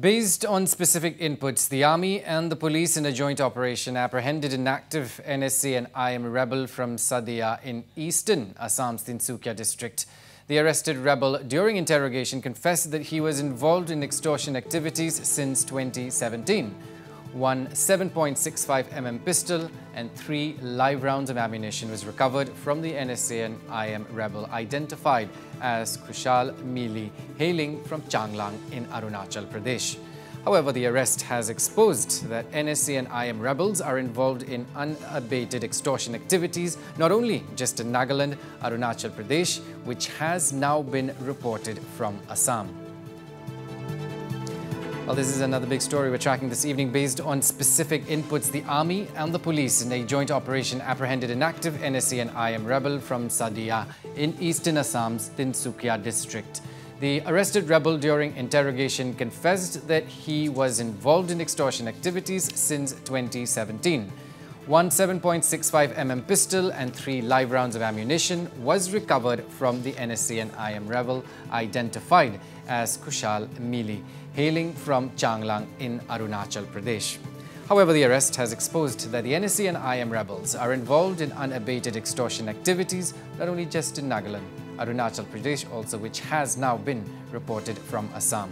Based on specific inputs, the army and the police in a joint operation apprehended an active NSCN-IM rebel from Sadiya in eastern Assam's Tinsukia district. The arrested rebel, during interrogation, confessed that he was involved in extortion activities since 2017 one 7.65 mm pistol and three live rounds of ammunition was recovered from the NSA and IM rebel identified as Kushal Mili, hailing from Changlang in Arunachal Pradesh. However, the arrest has exposed that NSCN-IM rebels are involved in unabated extortion activities, not only just in Nagaland, Arunachal Pradesh, which has now been reported from Assam. Well, this is another big story we're tracking this evening based on specific inputs. The army and the police in a joint operation apprehended an active NSCN-IM rebel from Sadiya in eastern Assam's Tinsukia district. The arrested rebel during interrogation confessed that he was involved in extortion activities since 2017. One 7.65 mm pistol and three live rounds of ammunition was recovered from the NSCN-IM rebel identified as Kushal Mili, hailing from Changlang in Arunachal Pradesh. However, the arrest has exposed that the NSCN-IM rebels are involved in unabated extortion activities, not only just in Nagaland, Arunachal Pradesh also, which has now been reported from Assam.